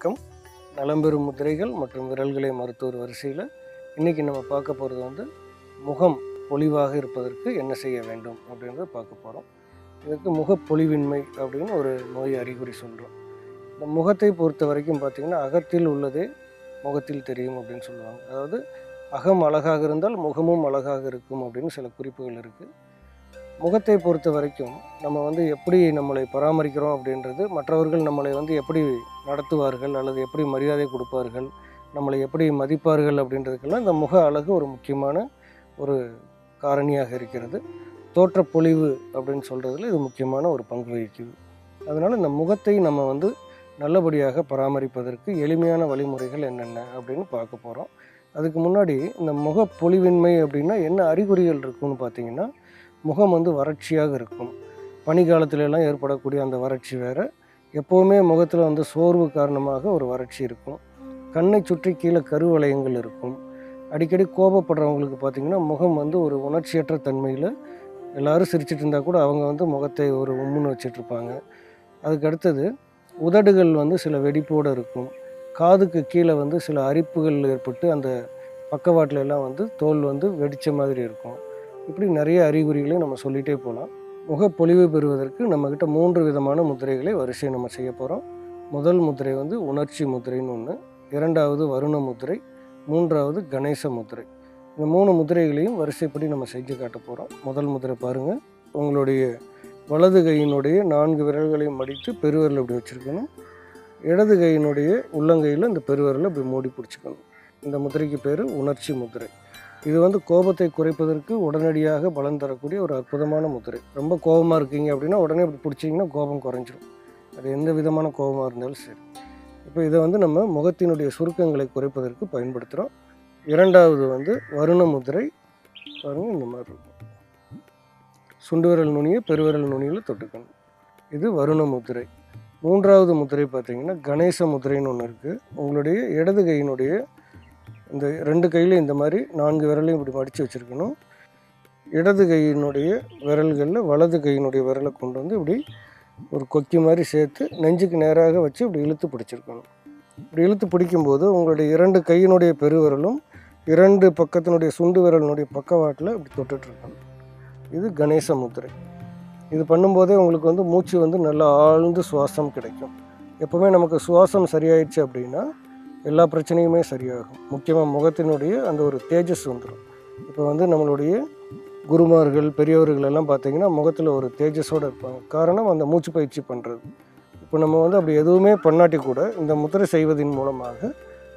வணக்கம். நலம்பெறும் முதிரைகள் மற்றும் விரல்களை மருத்துவர் வரிசையில் இன்றைக்கி நம்ம பார்க்க போகிறது வந்து முகம் பொலிவாக இருப்பதற்கு என்ன செய்ய வேண்டும் அப்படின்றத பார்க்க போகிறோம் இதுக்கு முகப்பொலிவின்மை அப்படின்னு ஒரு நோய் அறிகுறி சொல்கிறோம் இந்த முகத்தை பொறுத்த வரைக்கும் பார்த்திங்கன்னா அகத்தில் உள்ளதே முகத்தில் தெரியும் அப்படின்னு சொல்லுவாங்க. அதாவது அகம் அழகாக இருந்தால் முகமும் அழகாக இருக்கும் அப்படின்னு சில குறிப்புகள் இருக்குது முகத்தை பொறுத்த வரைக்கும் நம்ம வந்து எப்படி நம்மளை பராமரிக்கிறோம் அப்படின்றது மற்றவர்கள் நம்மளை வந்து எப்படி நடத்துவார்கள் அல்லது எப்படி மரியாதை கொடுப்பார்கள் நம்மளை எப்படி மதிப்பார்கள் அப்படின்றதுக்கெல்லாம் இந்த முக அழகு ஒரு முக்கியமான ஒரு காரணியாக இருக்கிறது. தோற்றப்பொழிவு அப்படின்னு சொல்கிறதுல இது முக்கியமான ஒரு பங்கு வகிக்குது. அதனால் இந்த முகத்தை நம்ம வந்து நல்லபடியாக பராமரிப்பதற்கு எளிமையான வழிமுறைகள் என்னென்ன அப்படின்னு பார்க்க போகிறோம் அதுக்கு முன்னாடி இந்த முகப்பொலிவின்மை அப்படின்னா என்ன அறிகுறிகள் இருக்குன்னு பார்த்தீங்கன்னா முகம் வந்து வறட்சியாக இருக்கும். பனிக்காலத்திலெல்லாம் ஏற்படக்கூடிய அந்த வறட்சி வேறு. எப்போவுமே முகத்தில் வந்து சோர்வு காரணமாக ஒரு வறட்சி இருக்கும். கண்ணை சுற்றி கீழே கருவளையங்கள் இருக்கும். அடிக்கடி கோபப்படுறவங்களுக்கு பார்த்திங்கன்னா முகம் வந்து ஒரு உணர்ச்சியற்ற தன்மையில் எல்லாரும் சிரிச்சிட்டு இருந்தால் கூட அவங்க வந்து முகத்தை ஒரு உம்முன்னு வச்சிட்ருப்பாங்க. அதுக்கு அடுத்தது உதடுகள் வந்து சில வெடிப்போடு இருக்கும். காதுக்கு கீழே வந்து சில அரிப்புகள் ஏற்பட்டு அந்த பக்கவாட்டில் எல்லாம் வந்து தோல் வந்து வெடித்த மாதிரி இருக்கும். இப்படி நிறைய அறிகுறிகளை நம்ம சொல்லிகிட்டே போகலாம். முகப்பொலிவு பெறுவதற்கு நம்மக்கிட்ட மூன்று விதமான முத்திரைகளை வரிசையை நம்ம செய்ய போகிறோம் முதல் முத்திரை வந்து உணர்ச்சி முத்திரைன்னு ஒன்று இரண்டாவது வருண முத்திரை. மூன்றாவது கணேச முத்திரை. இந்த மூணு முத்திரைகளையும் வரிசைப்படி நம்ம செஞ்சு காட்ட போகிறோம் முதல் முத்திரை பாருங்கள் உங்களுடைய வலது கையினுடைய நான்கு விரல்களையும் மடித்து பெருவிரல் இப்படி வச்சுருக்கணும். இடது கையினுடைய உள்ளங்கையில் இந்த பெருவிரலை இப்படி மூடி பிடிச்சிக்கணும். இந்த முத்திரைக்கு பேர் உணர்ச்சி முத்திரை. இது வந்து கோபத்தை குறைப்பதற்கு உடனடியாக பலன் தரக்கூடிய ஒரு அற்புதமான முதிரை ரொம்ப கோபமாக இருக்கீங்க அப்படின்னா உடனே இப்படி பிடிச்சிங்கன்னா கோபம் குறைஞ்சிரும். அது எந்த விதமான கோபமாக இருந்தாலும் சரி. இப்போ இதை வந்து நம்ம முகத்தினுடைய சுருக்கங்களை குறைப்பதற்கு பயன்படுத்துகிறோம் இரண்டாவது வந்து வருண முதிரை பாருங்கள் இந்த மாதிரி இருக்கும். சுண்டு விரல் நுனியை பெருவிரல் நுனியில் தொட்டுக்கணும். இது வருண முதிரை மூன்றாவது முதிரை பார்த்தீங்கன்னா கணேச முதிரைன்னு ஒன்று இருக்குது உங்களுடைய இடது கையினுடைய இந்த ரெண்டு கையிலையும் இந்த மாதிரி நான்கு விரலையும் இப்படி மடித்து வச்சுருக்கணும். இடது கையினுடைய விரல்களில் வலது கையினுடைய விரலை கொண்டு வந்து இப்படி ஒரு கொக்கி மாதிரி சேர்த்து நெஞ்சுக்கு நேராக வச்சு இப்படி இழுத்து பிடிச்சிருக்கணும். இப்படி இழுத்து பிடிக்கும்போது உங்களுடைய இரண்டு கையினுடைய பெருவிரலும் இரண்டு பக்கத்தினுடைய சுண்டு விரலினுடைய பக்கவாட்டில் இப்படி தொட்டுட்ருக்கணும் இது கணேச முத்திரை. இது பண்ணும்போதே உங்களுக்கு வந்து மூச்சு வந்து நல்லா ஆழ்ந்து சுவாசம் கிடைக்கும். எப்போவுமே நமக்கு சுவாசம் சரியாயிடுச்சு அப்படின்னா எல்லா பிரச்சனையுமே சரியாகும். முக்கியமாக முகத்தினுடைய அந்த ஒரு தேஜஸ் வந்துடும் இப்போ வந்து நம்மளுடைய குருமார்கள் பெரியவர்கள் எல்லாம் பார்த்தீங்கன்னா முகத்தில் ஒரு தேஜஸோடு இருப்பாங்க. காரணம் அந்த மூச்சு பயிற்சி பண்ணுறது இப்போ நம்ம வந்து அப்படி எதுவுமே பண்ணாட்டி கூட இந்த முத்திரை செய்வதன் மூலமாக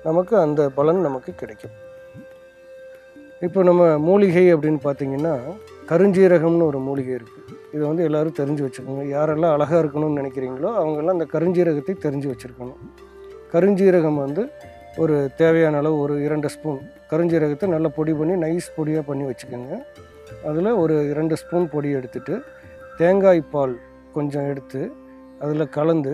நமக்கு அந்த பலன் நமக்கு கிடைக்கும். இப்போ நம்ம மூலிகை அப்படின்னு பார்த்தீங்கன்னா கருஞ்சீரகம்னு ஒரு மூலிகை இருக்குது இதை வந்து எல்லோரும் தெரிஞ்சு வச்சுக்கோங்க. யாரெல்லாம் அழகாக இருக்கணும்னு நினைக்கிறீங்களோ அவங்கெல்லாம் அந்த கருஞ்சீரகத்தை தெரிஞ்சு வச்சுருக்கணும். கருஞ்சீரகம் வந்து ஒரு தேவையான அளவு ஒரு இரண்டு ஸ்பூன். கருஞ்சீரகத்தை நல்லா பொடி பண்ணி நைஸ் பொடியாக பண்ணி வச்சுக்கோங்க. அதில் ஒரு இரண்டு ஸ்பூன் பொடி எடுத்துட்டு தேங்காய் பால் கொஞ்சம் எடுத்து அதில் கலந்து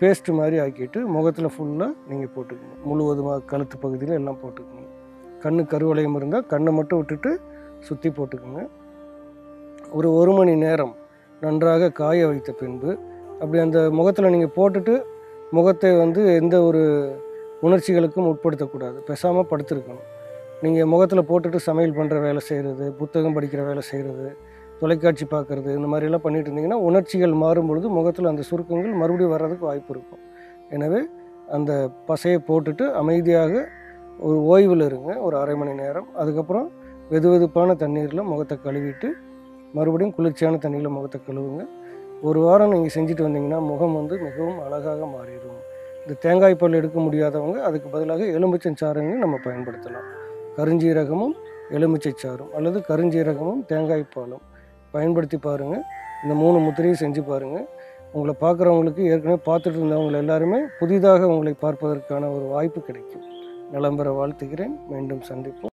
பேஸ்ட் மாதிரி ஆக்கிட்டு முகத்தில் ஃபுல்லாக நீங்கள் போட்டுக்கணும் முழுவதுமாக கழுத்து பகுதியில் எல்லாம் போட்டுக்கணும் கண்ணு கருவளையம் இருந்தால் கண்ணை மட்டும் விட்டுட்டு சுற்றி போட்டுக்கோங்க. ஒரு ஒரு மணி நேரம் நன்றாக காய வைத்த பின்பு அப்படி அந்த முகத்தில் நீங்கள் போட்டுட்டு முகத்தை வந்து எந்த ஒரு உணர்ச்சிகளுக்கும் உட்படுத்தக்கூடாது. பெசாமல் படுத்துருக்கணும். நீங்கள் முகத்தில் போட்டுட்டு சமையல் பண்ணுற வேலை செய்கிறது புத்தகம் படிக்கிற வேலை செய்கிறது தொலைக்காட்சி பார்க்குறது இந்த மாதிரிலாம் பண்ணிட்டு இருந்தீங்கன்னா உணர்ச்சிகள் மாறும் பொழுது முகத்தில் அந்த சுருக்கங்கள் மறுபடியும் வர்றதுக்கு வாய்ப்பு இருக்கும். எனவே அந்த பசையை போட்டுட்டு அமைதியாக ஒரு ஓய்வில் இருங்க. ஒரு அரை மணி நேரம். அதுக்கப்புறம் வெது வெதுப்பான தண்ணீரில் முகத்தை கழுவிட்டு மறுபடியும் குளிர்ச்சியான தண்ணியில் முகத்தை கழுவுங்க. ஒரு வாரம் நீங்கள் செஞ்சுட்டு வந்தீங்கன்னா முகம் வந்து மிகவும் அழகாக மாறிடும். இந்த தேங்காய் பால் எடுக்க முடியாதவங்க அதுக்கு பதிலாக எலுமிச்சை சாறுங்க நம்ம பயன்படுத்தலாம். கருஞ்சீரகமும் எலுமிச்சை சாறும் அல்லது கருஞ்சீரகமும் தேங்காய் பாலும். பயன்படுத்தி பாருங்கள் இந்த மூணு முத்திரையும் செஞ்சு பாருங்கள் உங்களை பார்க்குறவங்களுக்கு ஏற்கனவே பார்த்துட்டு இருந்தவங்க எல்லாருமே புதிதாக உங்களை பார்ப்பதற்கான ஒரு வாய்ப்பு கிடைக்கும். நலம் பெற வாழ்த்துகிறேன். மீண்டும் சந்திப்போம்.